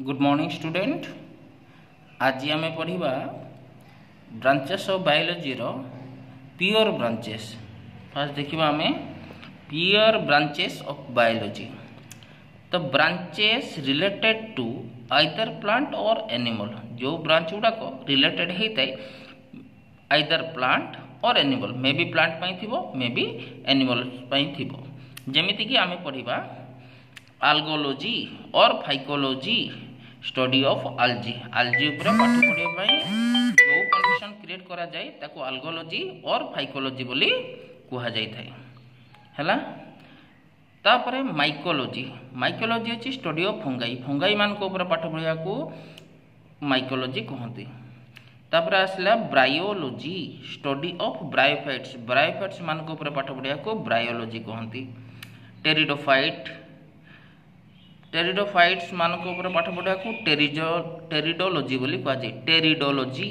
good morning student आज आम पढ़ा ब्रांचेस ऑफ बायोलॉजी रो प्योर ब्रांचेस फास्ट देखा आम प्योर ब्रांचेस ऑफ बायोलॉजी तो branches related to either plant और एनिमल जो ब्रांच गुड़ाक रिलेटेड होता है आइदर प्लांट और एनिमल मे बी प्लांट थी मे बी एनिमल थी जमीती आम पढ़ा आलगोलोजी और phycology study of algae algae ऊपर पाठ पढ़ाई जो कंडीशन क्रिएट करा जाए ताको आलगोलोजी और फाइकोलोजी बोली कहा जाए है तापर माइकोलोजी माइकोलोजी अच्छी स्टडी ऑफ फंगाई फंगाई मानक पाठ पढ़ा को माइकोलोजी कहते तापर आसला bryology study of bryophytes bryophytes मानक पाठ पढ़ा को ब्रायोलोजी कहते टेरिडोफाइट ଟେରିଡୋଫାଇଟ୍ସମାନଙ୍କ ଉପରେ ପାଠ ପଢ଼ିବାକୁ ଟେରିଜୋ ଟେରିଡୋଲୋଜି ବୋଲି କୁହାଯାଏ ଟେରିଡୋଲୋଜି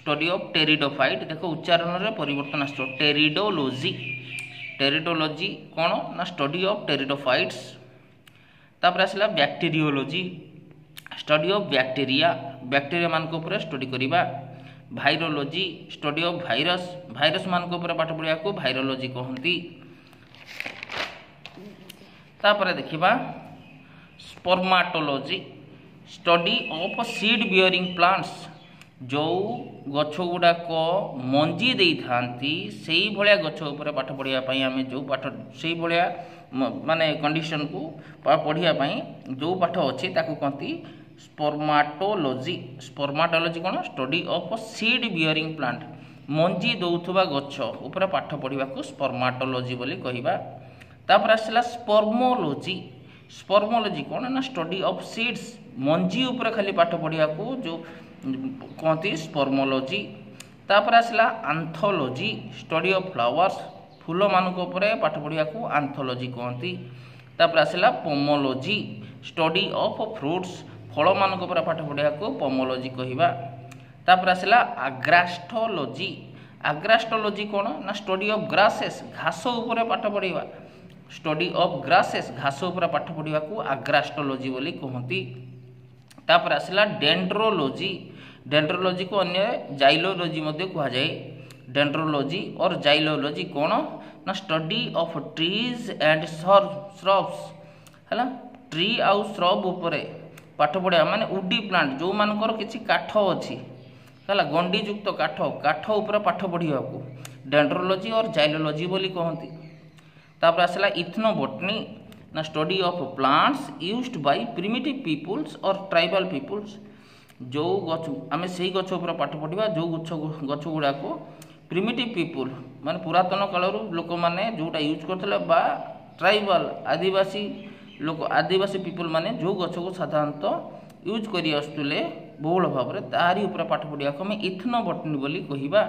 ଷ୍ଟଡି ଅଫ୍ ଟେରିଡୋଫାଇଟ୍ ଦେଖ ଉଚ୍ଚାରଣରେ ପରିବର୍ତ୍ତନ ଆସିବ ଟେରିଡୋଲୋଜି ଟେରିଡୋଲୋଜି କ'ଣ ନା ଷ୍ଟଡି ଅଫ୍ ଟେରିଡୋଫାଇଟ୍ସ ତାପରେ ଆସିଲା ବ୍ୟାକ୍ଟେରିଓଲୋଜି ଷ୍ଟଡି ଅଫ୍ ବ୍ୟାକ୍ଟେରିଆ ବ୍ୟାକ୍ଟେରିଆମାନଙ୍କ ଉପରେ ଷ୍ଟଡି କରିବା ଭାଇରୋଲୋଜି ଷ୍ଟଡି ଅଫ୍ ଭାଇରସ୍ ଭାଇରସ୍ମାନଙ୍କ ଉପରେ ପାଠ ପଢ଼ିବାକୁ ଭାଇରୋଲୋଜି କହନ୍ତି ତାପରେ ଦେଖିବା spermatology study of seed bearing plants ଯେଉଁ ଗଛ ଗୁଡ଼ାକ ମଞ୍ଜି ଦେଇଥାନ୍ତି ସେଇଭଳିଆ ଗଛ ଉପରେ ପାଠ ପଢ଼ିବା ପାଇଁ ଆମେ ଯେଉଁ ପାଠ ସେଇଭଳିଆ ମାନେ କଣ୍ଡିସନକୁ ପଢ଼ିବା ପାଇଁ ଯେଉଁ ପାଠ ଅଛି ତାକୁ କହନ୍ତି ସ୍ପର୍ମାଟୋଲୋଜି ସ୍ପର୍ମାଟୋଲୋଜି କ'ଣ study of seed bearing plant ମଞ୍ଜି ଦେଉଥିବା ଗଛ ଉପରେ ପାଠ ପଢ଼ିବାକୁ ସ୍ପର୍ମାଟୋଲୋଜି ବୋଲି କହିବା ତାପରେ ଆସିଲା ସ୍ପର୍ମୋଲୋଜି ସ୍ପର୍ମୋଲୋଜି କ'ଣ ନା ଷ୍ଟଡି ଅଫ୍ ସିଡ୍ସ ମଞ୍ଜି ଉପରେ ଖାଲି ପାଠ ପଢ଼ିବାକୁ ଯେଉଁ କହନ୍ତି ସ୍ପର୍ମୋଲୋଜି ତାପରେ ଆସିଲା ଆନ୍ଥୋଲୋଜି ଷ୍ଟଡି ଅଫ୍ ଫ୍ଲାୱାର୍ସ ଫୁଲମାନଙ୍କ ଉପରେ ପାଠ ପଢ଼ିବାକୁ ଆନ୍ଥୋଲୋଜି କୁହନ୍ତି ତାପରେ ଆସିଲା ପୋମୋଲୋଜି ଷ୍ଟଡି ଅଫ୍ ଫ୍ରୁଟ୍ସ ଫଳମାନଙ୍କ ଉପରେ ପାଠ ପଢ଼ିବାକୁ ପୋମୋଲୋଜି କହିବା ତାପରେ ଆସିଲା ଆଗ୍ରାଷ୍ଟୋଲୋଜି ଆଗ୍ରାଷ୍ଟୋଲୋଜି କ'ଣ ନା ଷ୍ଟଡି ଅଫ୍ ଗ୍ରାସେସ୍ ଘାସ ଉପରେ ପାଠ ପଢ଼ିବା ଷ୍ଟଡି ଅଫ୍ ଗ୍ରାସେସ୍ ଘାସ ଉପରେ ପାଠ ପଢ଼ିବାକୁ ଆଗ୍ରାଷ୍ଟ୍ରୋଲୋଜି ବୋଲି କୁହନ୍ତି ତାପରେ ଆସିଲା ଡେଣ୍ଡ୍ରୋଲୋଜି ଡେଣ୍ଡ୍ରୋଲୋଜିକୁ ଅନ୍ୟ ଜାଇଲୋଲୋଜି ମଧ୍ୟ କୁହାଯାଏ ଡେଣ୍ଡ୍ରୋଲୋଜି ଅର୍ ଜାଇଲୋଲୋଜି କ'ଣ ନା study of trees and shrubs ହେଲା ଟ୍ରି ଆଉ ଶ୍ରବ୍ ଉପରେ ପାଠ ପଢ଼ିବା ମାନେ ଉଡ଼ି ପ୍ଲାଣ୍ଟ ଯେଉଁମାନଙ୍କର କିଛି କାଠ ଅଛି ହେଲା ଗଣ୍ଡିଯୁକ୍ତ କାଠ କାଠ ଉପରେ ପାଠ ପଢ଼ିବାକୁ ଡେଣ୍ଡ୍ରୋଲୋଜି ଅର୍ ଜାଇଲୋଲୋଜି ବୋଲି କହନ୍ତି তারপর আসলা ইথনোবটনি না study of plants used by primitive peoples or tribal peoples ଯେଉଁ ଗଛ ଆମେ ସେଇ ଗଛ ଉପରେ ପାଠ ପଢ଼ିବା ଯେଉଁ ଗଛ ଗଛ ଗୁଡ଼ାକୁ ପ୍ରିମିଟିଭ୍ ପିପୁଲ୍ ମାନେ ପୁରାତନ କାଳରୁ ଲୋକମାନେ ଯେଉଁଟା ୟୁଜ୍ କରୁଥିଲେ ବା ଟ୍ରାଇବାଲ୍ ଆଦିବାସୀ ଲୋକ ଆଦିବାସୀ ପିପୁଲ୍ ମାନେ ଯେଉଁ ଗଛକୁ ସାଧାରଣତଃ ୟୁଜ୍ କରି ଆସୁଥିଲେ ବହୁଳ ଭାବରେ ତାହାରି ଉପରେ ପାଠ ପଢ଼ିବାକୁ ଆମେ ଇଥନୋବଟନି ବୋଲି କହିବା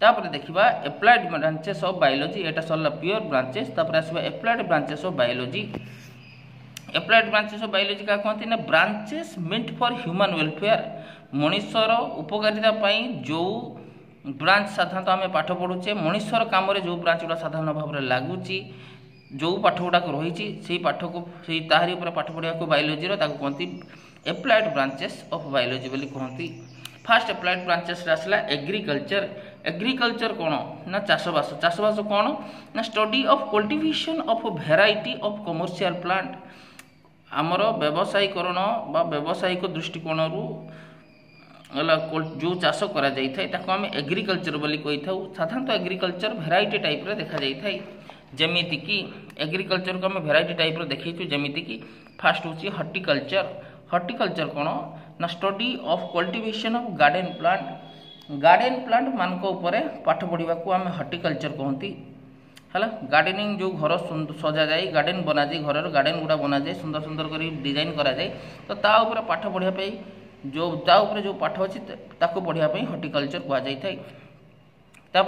तापर देखा एप्लाइड ब्रांचेस अफ बायोलोजी एटा सरला pure branches आसवा applied branches of biology applied branches of biology क्या कहते हैं ब्रांचेस मिट फर ह्यूमन व्वेलफेयर मनीषर उपकारितापी जो ब्रांच साधारण आम पाठ पढ़ुचे मनीषर काम जो ब्रांच गुड़ा साधारण भाव में लगुच जो पाठ गुड़ाक रही पाठ को पाठ पढ़ाक बायोलोजी कहते एप्लाइड ब्रांचेस अफ बायोलोजी कहती फास्ट एप्लाइड ब्रांचेस आसला एग्रिकलचर ଏଗ୍ରିକଲଚର କ'ଣ ନା ଚାଷବାସ ଚାଷବାସ କ'ଣ ନା study of cultivation of variety of commercial plant ଆମର ବ୍ୟବସାୟୀକରଣ ବା ବ୍ୟବସାୟିକ ଦୃଷ୍ଟିକୋଣରୁ ହେଲା ଯେଉଁ ଚାଷ କରାଯାଇଥାଏ ତାକୁ ଆମେ ଏଗ୍ରିକଲଚର ବୋଲି କହିଥାଉ ସାଧାରଣତଃ ଏଗ୍ରିକଲଚର ଭେରାଇଟି ଟାଇପ୍ର ଦେଖାଯାଇଥାଏ ଯେମିତିକି ଏଗ୍ରିକଲଚରକୁ ଆମେ ଭେରାଇଟି ଟାଇପ୍ର ଦେଖେଇଛୁ ଯେମିତିକି ଫାର୍ଷ୍ଟ ହେଉଛି ହର୍ଟିକଲଚର ହର୍ଟିକଲଚର କ'ଣ ନା study of cultivation of garden plant garden plant मानक पाठ पढ़ा आम हर्टिकलचर कहती है गार्डेनिंग जो घर सजा जाए गार्डेन बना जाए घर गार्डेन गुड़ा बना जाए सुंदर सुंदर कर डिजाइन कराए पाठ पढ़ापी जो ताऊपर जो पाठ अच्छी पढ़ापी हर्टिकलचर कहते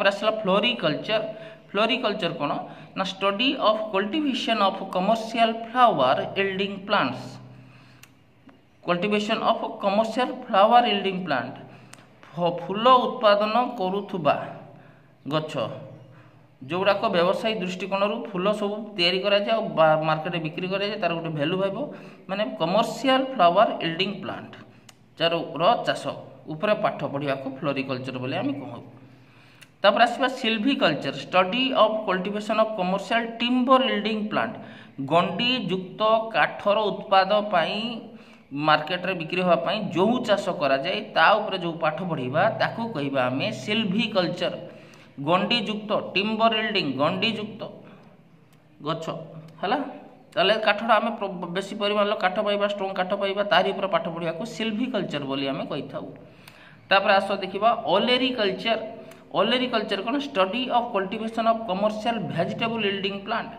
आसला फ्लोरिकलचर फ्लोरिकलचर कौन ना study of cultivation of commercial flower yielding plants cultivation of commercial flower yielding plant ଫୁଲ ଉତ୍ପାଦନ କରୁଥିବା ଗଛ ଯେଉଁଗୁଡ଼ାକ ବ୍ୟବସାୟୀ ଦୃଷ୍ଟିକୋଣରୁ ଫୁଲ ସବୁ ତିଆରି କରାଯାଏ ଆଉ ମାର୍କେଟରେ ବିକ୍ରି କରାଯାଏ ତା'ର ଗୋଟେ ଭାଲ୍ୟୁ ଭାବିବ ମାନେ କମର୍ସିଆଲ ଫ୍ଲାୱାର ଇଲ୍ଡିଂ ପ୍ଲାଣ୍ଟ ଯାହାର ଚାଷ ଉପରେ ପାଠ ପଢ଼ିବାକୁ ଫ୍ଲୋରିକଲଚର ବୋଲି ଆମେ କହୁ ତାପରେ ଆସିବା silviculture study of cultivation of commercial timber yielding plant ଗଣ୍ଡିଯୁକ୍ତ କାଠର ଉତ୍ପାଦ ପାଇଁ ମାର୍କେଟରେ ବିକ୍ରି ହେବା ପାଇଁ ଯେଉଁ ଚାଷ କରାଯାଏ ତା ଉପରେ ଯେଉଁ ପାଠ ପଢ଼ିବା ତାକୁ କହିବା ଆମେ ସିଲ୍ଭିକଲଚର ଗଣ୍ଡିଯୁକ୍ତ ଟିମ୍ବର ଇଲ୍ଡିଂ ଗଣ୍ଡିଯୁକ୍ତ ଗଛ ହେଲା ତାହେଲେ କାଠଟା ଆମେ ବେଶୀ ପରିମାଣର କାଠ ପାଇବା ଷ୍ଟ୍ରଙ୍ଗ କାଠ ପାଇବା ତାରି ଉପରେ ପାଠ ପଢ଼ିବାକୁ ସିଲ୍ଭିକଲଚର ବୋଲି ଆମେ କହିଥାଉ ତାପରେ ଆସ ଦେଖିବା ଅଲେରିକଲଚର ଅଲେରିକଲଚର କ'ଣ study of cultivation of commercial vegetable yielding plant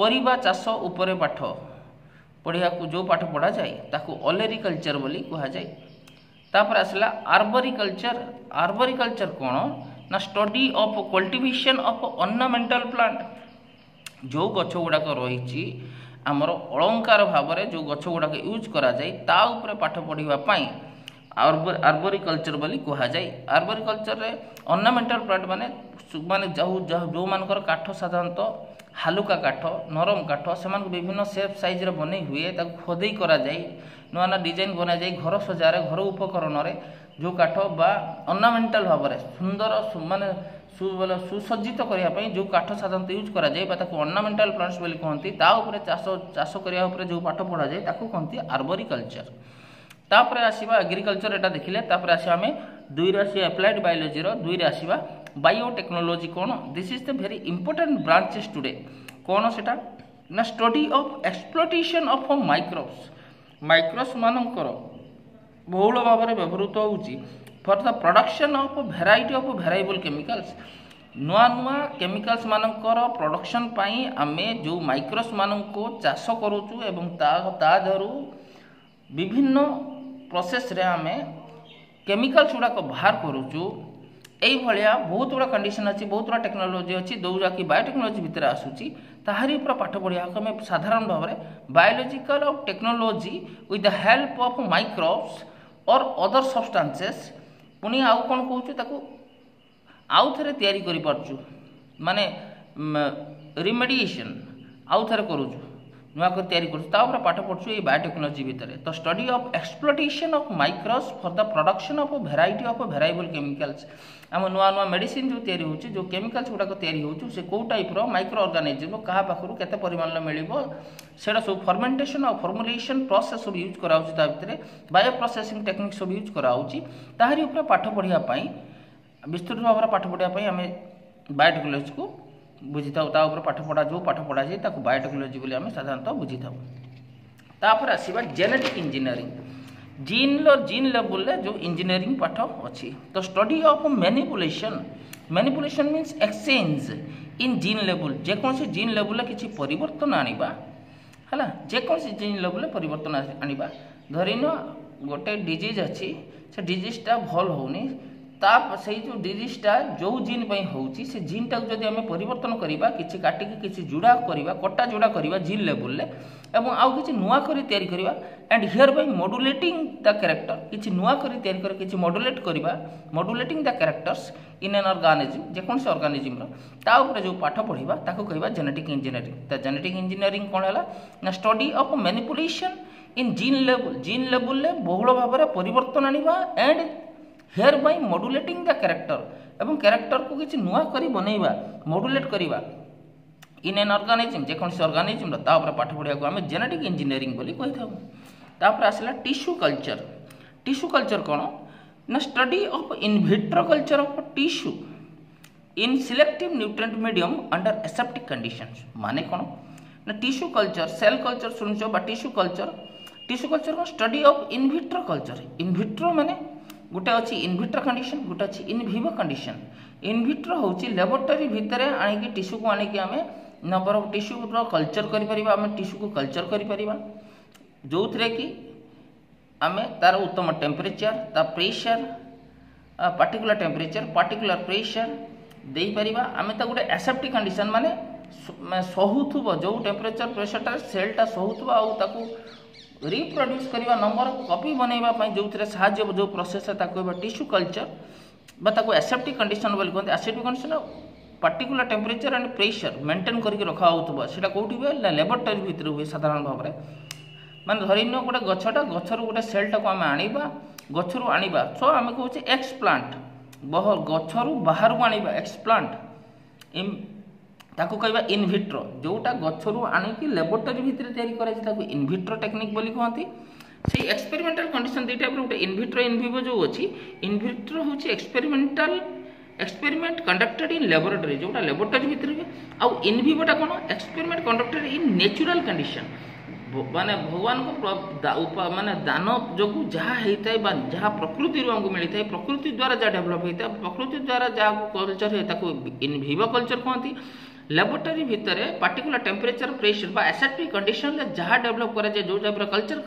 ପରିବା ଚାଷ ଉପରେ ପାଠ ପଢ଼ିବାକୁ ଯେଉଁ ପାଠ ପଢ଼ାଯାଏ ତାକୁ ଅଲେରିକଲଚର ବୋଲି କୁହାଯାଏ ତାପରେ ଆସିଲା ଆର୍ବରିକଲଚର ଆର୍ବରିକଲଚର କ'ଣ ନା study of cultivation of ornamental plant ଯେଉଁ ଗଛ ଗୁଡ଼ାକ ରହିଛି ଆମର ଅଳଙ୍କାର ଭାବରେ ଯେଉଁ ଗଛ ଗୁଡ଼ାକ ୟୁଜ୍ କରାଯାଏ ତା ଉପରେ ପାଠ ପଢ଼ିବା ପାଇଁ ଆର୍ବରିକଲଚର ବୋଲି କୁହାଯାଏ ଆର୍ବରିକଲଚରରେ ଅର୍ଣ୍ଣାମେଣ୍ଟାଲ ପ୍ଲାଣ୍ଟ ମାନେ ମାନେ ଯେଉଁ ଯେଉଁମାନଙ୍କର କାଠ ସାଧାରଣତଃ ହାଲୁକା କାଠ ନରମ କାଠ ସେମାନଙ୍କୁ ବିଭିନ୍ନ ସେପ୍ ସାଇଜ୍ର ବନେଇ ହୁଏ ତାକୁ ଖୋଦେଇ କରାଯାଇ ନୂଆ ନୂଆ ଡିଜାଇନ୍ ବନାଯାଇ ଘର ସଜାରେ ଘର ଉପକରଣରେ ଯେଉଁ କାଠ ବା ଅର୍ଣ୍ଣାମେଣ୍ଟାଲ୍ ଭାବରେ ସୁନ୍ଦର ମାନେ সুসজ্জিত করা যে কাঠ সাধারণত ইউজ করা যায় বা তাকে অর্ণামেন্টাল প্লান্টস বলে কুহতি তা উপরে চাষ চাষ করা উপরে যে পাঠ পড়া যায় তাকে কুহতি আর্বরিকলচর তাপরে আসবা এগ্রিকলচর এটা দেখলে তাপরে আসবা আমি দুইরে আসবা আপ্লায়েড বায়োলোজির দুইরে আসবা बायोटेक्नोलॉजी कौन this is the very important branches today कौन सेटा ना study of exploitation of microbes microbes मानकर ବହୁଳ ଭାବରେ ବ୍ୟବହୃତ ହେଉଛି for the production of variety of variable chemicals ନୂଆ ନୂଆ କେମିକାଲ୍ସ ମାନଙ୍କର ପ୍ରଡକ୍ସନ୍ ପାଇଁ ଆମେ ଯେଉଁ ମାଇକ୍ରୋସ୍ ମାନଙ୍କୁ ଚାଷ କରୁଛୁ ଏବଂ ତା ତା ଦେହରୁ ବିଭିନ୍ନ ପ୍ରୋସେସ୍ରେ ଆମେ କେମିକାଲ୍ସ ଗୁଡ଼ାକ ବାହାର କରୁଛୁ এইভাবে বহুত গুড়া কন্ডিশন অনেক বহুত গুড়া টেকনোলোজি অনেক যেগুড়া কি বায়োটেকনোলোজি ভিতরে আসুচি তাহারি উপরে পাঠ পড়া আমি সাধারণ ভাবে বায়োলোজিকাল আউ technology with the help of microbes or other substances পুনি আউ কোণ কৌছু তাকে আউ থরে তৈরি করে পারছু মানে রিমেডিয়েসন আউ থরে করুছু ନୂଆ କରି ତିଆରି କରୁଛୁ ତା ଉପରେ ପାଠ ପଢ଼ୁଛୁ ଏଇ ବାୟୋଟେକ୍ନୋଲୋଜି ଭିତରେ ତ study of exploitation of micros for the production of variety of variable chemicals ଆମ ନୂଆ ନୂଆ ମେଡ଼ିସିନ୍ ଯେଉଁ ତିଆରି ହେଉଛି ଯେଉଁ କେମିକାଲ୍ସ ଗୁଡ଼ାକ ତିଆରି ହେଉଛି ସେ କେଉଁ ଟାଇପ୍ର ମାଇକ୍ରୋ ଅର୍ଗାନିଜିମ୍ କାହା ପାଖରୁ କେତେ ପରିମାଣର ମିଳିବ ସେଇଟା ସବୁ ଫର୍ମେଣ୍ଟେସନ୍ ଆଉ ଫର୍ମୁଲେସନ୍ ପ୍ରୋସେସ୍ ସବୁ ୟୁଜ୍ କରାହେଉଛି ତା ଭିତରେ ବାୟୋ ପ୍ରୋସେସିଂ ଟେକ୍ନିକ୍ ସବୁ ୟୁଜ୍ କରାହେଉଛି ତାହାରି ଉପରେ ପାଠ ପଢ଼ିବା ପାଇଁ ବିସ୍ତୃତ ଭାବରେ ପାଠ ପଢ଼ିବା ପାଇଁ ଆମେ ବାୟୋଟେକ୍ନୋଲୋଜିକୁ ବୁଝିଥାଉ ତା ଉପରେ ପାଠ ପଢ଼ା ଯେଉଁ ପାଠ ପଢ଼ାଯାଏ ତାକୁ ବାୟୋଟେକ୍ନୋଲୋଜି ବୋଲି ଆମେ ସାଧାରଣତଃ ବୁଝିଥାଉ ତାପରେ ଆସିବା ଜେନେଟିକ୍ ଇଞ୍ଜିନିୟରିଂ ଜିନ୍ର ଜିନ୍ ଲେବୁଲ୍ରେ ଯେଉଁ ଇଞ୍ଜିନିୟରିଂ ପାଠ ଅଛି ତ study of manipulation manipulation means exchange in gene ଲେବୁଲ୍ ଯେକୌଣସି ଜିନ୍ ଲେବୁଲ୍ରେ କିଛି ପରିବର୍ତ୍ତନ ଆଣିବା ହେଲା ଯେକୌଣସି ଜିନ୍ ଲେବୁଲ୍ରେ ପରିବର୍ତ୍ତନ ଆଣିବା ଧରିନିଅ ଗୋଟେ ଡିଜିଜ୍ ଅଛି ସେ ଡିଜିଜ୍ଟା ଭଲ ହେଉନି তা ସେଇ ଯେଉଁ ଡିଜିଜ୍ଟା ଯେଉଁ ଜିନ୍ ପାଇଁ ହେଉଛି ସେ ଜିନ୍ଟାକୁ ଯଦି ଆମେ ପରିବର୍ତ୍ତନ କରିବା କିଛି କାଟିକି କିଛି ଯୋଡ଼ା କରିବା କଟା ଯୋଡ଼ା କରିବା ଜିନ୍ ଲେବୁଲରେ ଏବଂ ଆଉ କିଛି ନୂଆ କରି ତିଆରି କରିବା and here by modulating the character କିଛି ନୂଆ କରି ତିଆରି କରି କିଛି ମଡୁଲେଟ୍ କରିବା modulating the characters in an organism ଯେକୌଣସି ଅର୍ଗାନିଜିମ୍ର ତା ଉପରେ ଯେଉଁ ପାଠ ପଢ଼ିବା ତାକୁ କହିବା ଜେନେଟିକ୍ ଇଞ୍ଜିନିୟରିଂ ତା ଜେନେଟିକ୍ ଇଞ୍ଜିନିୟରିଂ କ'ଣ ହେଲା ନା study of manipulation in gene ଲେବୁଲ୍ ଜିନ୍ ଲେବୁଲରେ ବହୁଳ ଭାବରେ ପରିବର୍ତ୍ତନ ଆଣିବା and here by modulating the character एवं क्यारेक्टर को किसी नुआ कर बनवा मडुलेट करवा इन एन अर्गानिजम जेको अर्गानिजम पाठ पढ़ाया आम जेनेटिक इंजीनियरी आसला टीस्यू कलचर टीस्यू कलचर कौन ना study of in vitro culture of tissue in selective nutrient medium under aseptic condition माने कौन ना टीस्यू कलचर सेल कलचर शुणु टीस्यू कलचर टीस्यू कलचर कौन study of in vitro culture in vitro मैंने ଗୋଟେ ଅଛି ଇନଭିଟ୍ର କଣ୍ଡିସନ୍ ଗୋଟେ ଅଛି ଇନଭିଭୋ କଣ୍ଡିସନ୍ ଇନଭିଟ୍ର ହେଉଛି ଲାବୋରେଟୋରୀ ଭିତରେ ଆଣିକି ଟିସୁକୁ ଆଣିକି ଆମେ ନମ୍ବର ଟିସୁର କଲଚର କରିପାରିବା ଆମେ ଟିସୁକୁ କଲଚର କରିପାରିବା ଯେଉଁଥିରେ କି ଆମେ ତା'ର ଉତ୍ତମ ଟେମ୍ପରେଚର୍ ତା pressure particular temperature particular pressure ଦେଇପାରିବା ଆମେ ତାକୁ ଗୋଟେ ଆସେପ୍ଟିକ୍ କଣ୍ଡିସନ୍ ମାନେ ସହୁଥିବ ଯେଉଁ ଟେମ୍ପରେଚର୍ ପ୍ରେସର୍ଟାରେ ସେଲ୍ଟା ସହୁଥିବ ଆଉ ତାକୁ ରିପ୍ରଡ୍ୟୁସ୍ କରିବା ନମ୍ବର କପି ବନେଇବା ପାଇଁ ଯେଉଁଥିରେ ସାହାଯ୍ୟ ଯେଉଁ ପ୍ରୋସେସ୍ରେ ତାକୁ କହିବା ଟିସ୍ୟୁ କଲଚର ବା ତାକୁ ଆସେପ୍ଟିକ୍ କଣ୍ଡିସନ୍ ବୋଲି କୁହନ୍ତି aseptic condition particular temperature and pressure maintain କରିକି ରଖା ହେଉଥିବ ସେଇଟା କେଉଁଠି ହୁଏ ନା ଲେବୋରେଟୋରୀ ଭିତରେ ହୁଏ ସାଧାରଣ ଭାବରେ ମାନେ ଧରି ନିଅ ଗୋଟେ ଗଛଟା ଗଛରୁ ଗୋଟେ ସେଲ୍ଟାକୁ ଆମେ ଆଣିବା ଗଛରୁ ଆଣିବା ସୋ ଆମେ କହୁଛେ ଏକ୍ସ ପ୍ଲାଣ୍ଟ ଗଛରୁ ବାହାରକୁ ଆଣିବା ଏକ୍ସ ପ୍ଲାଣ୍ଟ ତାକୁ କହିବା ଇନଭିଟ୍ରୋ ଯେଉଁଟା ଗଛରୁ ଆଣିକି ଲାବୋରେଟୋରୀ ଭିତରେ ତିଆରି କରାଯାଇଛି ତାକୁ ଇନଭିଟ୍ରୋ ଟେକ୍ନିକ୍ ବୋଲି କୁହନ୍ତି সেই এক্সপেরিমেন্টাল কন্ডিশন দুইটা উপরে গোটে ইনভিট্রো ইনভিভো যে অছি ইনভিট্রো হচ্ছে experimental experiment conducted in laboratory যেটা ল্যাবোরেটরি ভিতরে হুয়ে আউ ইনভিভোটা কোণ experiment conducted in natural condition মানে ভগবানক মানে দান যোগু যা হয়ে বা যা প্রকৃতির আমি মিলি থাকে প্রকৃতি দ্বারা যা ডেভেলপ হয়ে থাকে প্রকৃতি দ্বারা যা কলচর হয়ে তাকে ইনভিভো কলচর কুহতি ল্যাবরেটরি भितर পার্টিকুলার टेम्परेचर প্রেসর বা कंडीशन जहाँ डेभलप ডেভেলপ করা যায় যে টাইপর কলচার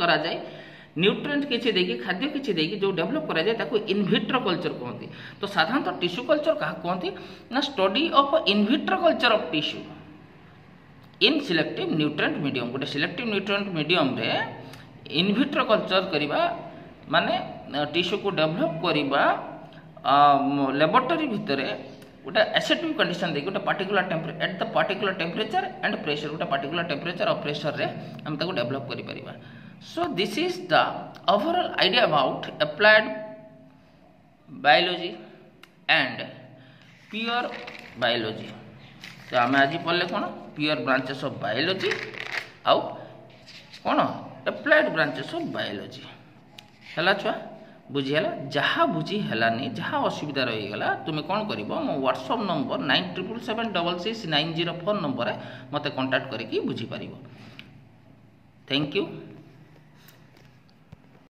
न्यूट्रिएंट किसी देखिए खाद्य किसी देखिए जो डेभलप कराए इनभिट्रो कलचर कहते तो तो टिश्यू कलचर क्या कहते ना study of in vitro culture of tissue in selective nutrient medium गोटे सिलेक्टिव न्यूट्रिएंट मीडियम रे इनभिट्रो कलचर करवा माने टिश्यू को डेभलप करवा ल्याबोरेटरी भितर ଗୋଟେ ଏସିଟିଭ୍ କଣ୍ଡିସନ୍ ଦେଇକି ଗୋଟେ particular ଟେମ୍ପରେ at the particular temperature and pressure ଗୋଟେ ପାର୍ଟିକୁଲାର ଟେମ୍ପରେଚର୍ ଆଉ ପ୍ରେସର୍ରେ ଆମେ ତାକୁ ଡେଭଲପ୍ କରିପାରିବା so this is the overall idea about applied biology and pure biology ତ ଆମେ ଆଜି ପଢ଼ିଲେ କ'ଣ ପିଓର ବ୍ରାଞ୍ଚେସ୍ ଅଫ୍ ବାୟୋଲୋଜି ଆଉ କ'ଣ ଆପ୍ଲାଏଡ୍ ବ୍ରାଞ୍ଚେସ୍ ଅଫ୍ ବାୟୋଲୋଜି ହେଲା ଛୁଆ ବୁଝିହେଲା ଯାହା ବୁଝି ହେଲାନି ଯାହା ଅସୁବିଧା ରହିଗଲା ତୁମେ କ'ଣ କରିବ ମୋ WhatsApp number nine triple seven double six nine zero phone ନମ୍ବରରେ ମୋତେ କଣ୍ଟାକ୍ଟ କରିକି ବୁଝିପାରିବ ଥ୍ୟାଙ୍କ ୟୁ